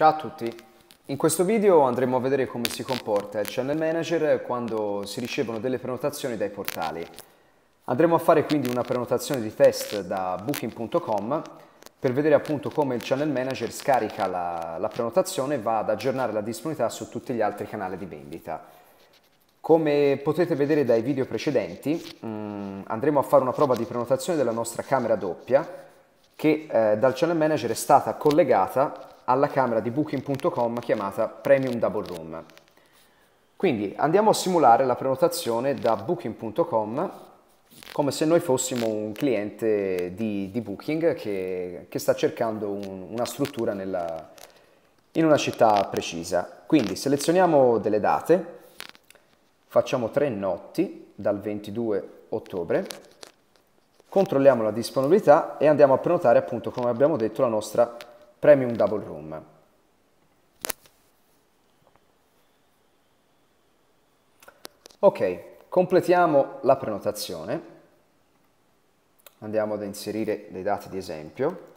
Ciao a tutti! In questo video andremo a vedere come si comporta il Channel Manager quando si ricevono delle prenotazioni dai portali. Andremo a fare quindi una prenotazione di test da booking.com per vedere appunto come il Channel Manager scarica la, la prenotazione e va ad aggiornare la disponibilità su tutti gli altri canali di vendita. Come potete vedere dai video precedenti, mh, mm, andremo a fare una prova di prenotazione della nostra camera doppia che eh, dal Channel Manager è stata collegata alla camera di booking.com chiamata Premium Double Room. Quindi andiamo a simulare la prenotazione da booking.com come se noi fossimo un cliente di, di Booking che, che, sta cercando un, una struttura nella, in una città precisa. Quindi selezioniamo delle date, facciamo tre notti dal 22 ottobre, controlliamo la disponibilità e andiamo a prenotare appunto come abbiamo detto la nostra Premium Double Room. Ok, completiamo la prenotazione. Andiamo ad inserire dei dati di esempio.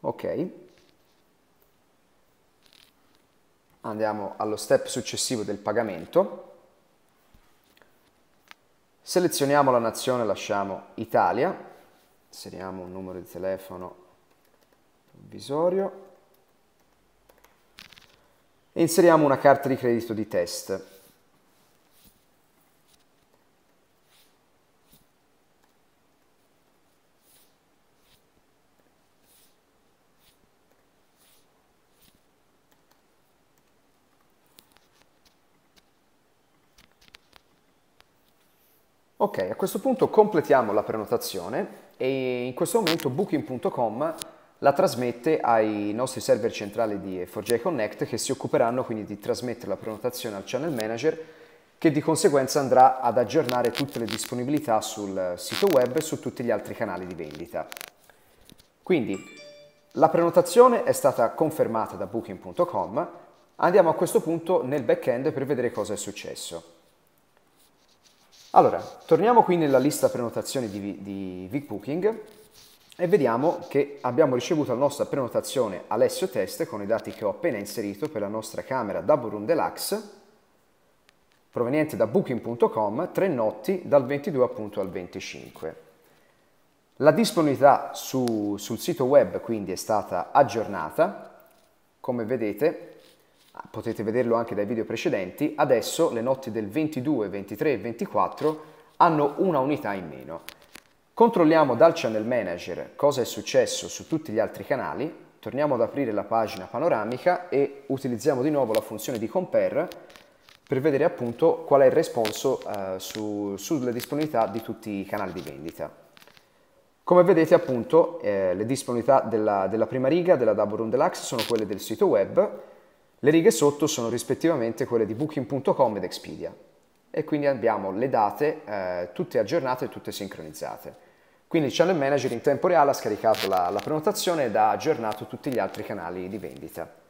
Ok. Andiamo allo step successivo del pagamento. Selezioniamo la nazione, lasciamo Italia, inseriamo un numero di telefono provvisorio e inseriamo una carta di credito di test. Ok, a questo punto completiamo la prenotazione e in questo momento booking.com la trasmette ai nostri server centrali di 4J Connect che si occuperanno quindi di trasmettere la prenotazione al channel manager che di conseguenza andrà ad aggiornare tutte le disponibilità sul sito web e su tutti gli altri canali di vendita. Quindi la prenotazione è stata confermata da booking.com, andiamo a questo punto nel back-end per vedere cosa è successo. Allora, torniamo qui nella lista prenotazioni di, di Vic Booking e vediamo che abbiamo ricevuto la nostra prenotazione Alessio Test con i dati che ho appena inserito per la nostra camera Double Room Deluxe proveniente da booking.com, tre notti dal 22 appunto al 25. La disponibilità su, sul sito web quindi è stata aggiornata, come vedete potete vederlo anche dai video precedenti, adesso le notti del 22, 23 e 24 hanno una unità in meno. Controlliamo dal Channel Manager cosa è successo su tutti gli altri canali, torniamo ad aprire la pagina panoramica e utilizziamo di nuovo la funzione di compare per vedere appunto qual è il responso eh, su, sulle disponibilità di tutti i canali di vendita. Come vedete appunto eh, le disponibilità della, della prima riga della Double Room Deluxe sono quelle del sito web, le righe sotto sono rispettivamente quelle di Booking.com ed Expedia e quindi abbiamo le date eh, tutte aggiornate e tutte sincronizzate. Quindi il Channel Manager in tempo reale ha scaricato la, la prenotazione ed ha aggiornato tutti gli altri canali di vendita.